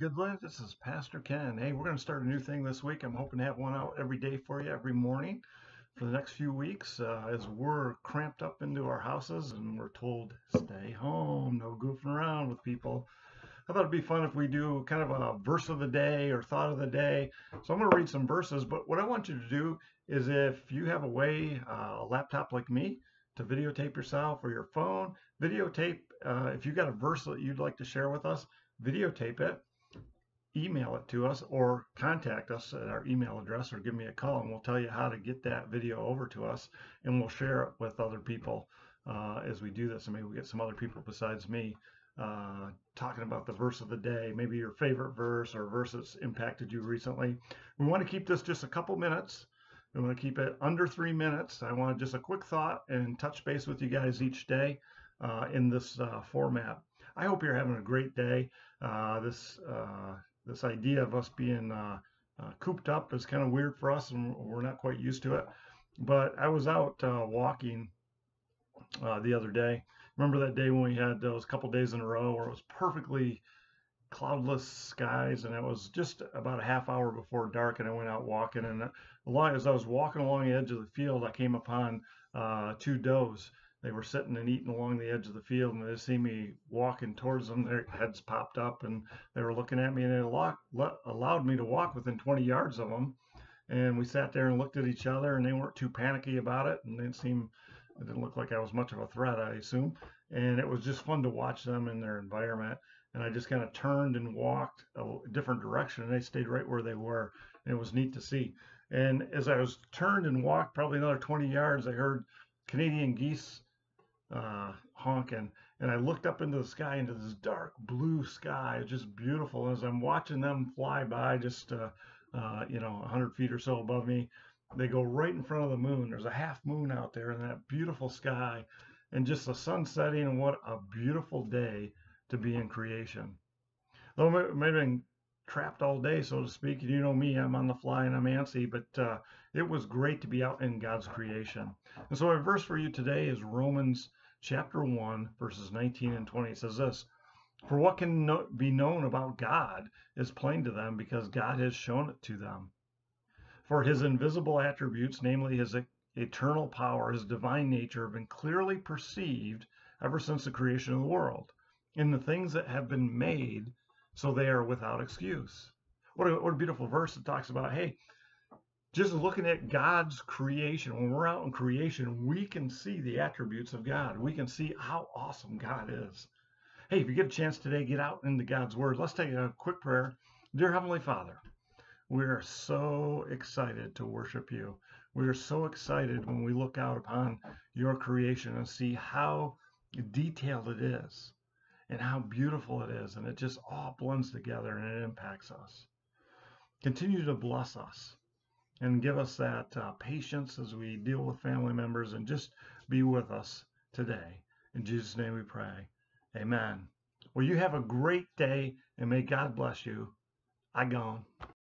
Goodland. This is Pastor Ken. Hey, we're going to start a new thing this week. I'm hoping to have one out every day for you, every morning for the next few weeks uh, as we're cramped up into our houses and we're told stay home, no goofing around with people. I thought it'd be fun if we do kind of a verse of the day or thought of the day. So I'm going to read some verses, but what I want you to do is if you have a way, uh, a laptop like me, to videotape yourself or your phone, videotape uh, if you got a verse that you'd like to share with us, videotape it, email it to us, or contact us at our email address, or give me a call, and we'll tell you how to get that video over to us, and we'll share it with other people uh, as we do this. And maybe we get some other people besides me uh, talking about the verse of the day, maybe your favorite verse or verse that's impacted you recently. We want to keep this just a couple minutes. We want to keep it under three minutes. I want just a quick thought and touch base with you guys each day uh, in this uh, format. I hope you're having a great day. Uh, this uh, this idea of us being uh, uh, cooped up is kind of weird for us, and we're not quite used to it. But I was out walking the other day. Remember that day when we had those couple days in a row where it was perfectly cloudless skies, and it was just about a half hour before dark, and I went out walking. And along as I was walking along the edge of the field, I came upon two does they were sitting and eating along the edge of the field and they see me walking towards them their heads popped up and they were looking at me and it allowed me to walk within 20 yards of them. And we sat there and looked at each other and they weren't too panicky about it and didn't seem it didn't look like I was much of a threat I assume. And it was just fun to watch them in their environment and I just kind of turned and walked a different direction and they stayed right where they were. And it was neat to see. And as I was turned and walked probably another 20 yards I heard Canadian geese uh, honking. And I looked up into the sky, into this dark blue sky, just beautiful. As I'm watching them fly by, just uh, uh, you know, 100 feet or so above me, they go right in front of the moon. There's a half moon out there in that beautiful sky, and just the sun setting. And what a beautiful day to be in creation. Though maybe been trapped all day, so to speak. And you know me, I'm on the fly and I'm antsy, but uh, it was great to be out in God's creation. And so, our verse for you today is Romans chapter 1, verses 19 and 20 It says this For what can no, be known about God is plain to them because God has shown it to them. For his invisible attributes, namely his eternal power, his divine nature, have been clearly perceived ever since the creation of the world in the things that have been made, so they are without excuse. What a, what a beautiful verse that talks about, hey, just looking at God's creation, when we're out in creation, we can see the attributes of God. We can see how awesome God is. Hey, if you get a chance today, get out into God's Word. Let's take a quick prayer. Dear Heavenly Father, we are so excited to worship you. We are so excited when we look out upon your creation and see how detailed it is and how beautiful it is. And it just all blends together and it impacts us. Continue to bless us and give us that uh, patience as we deal with family members and just be with us today. In Jesus' name we pray. Amen. Well, you have a great day and may God bless you. I gone.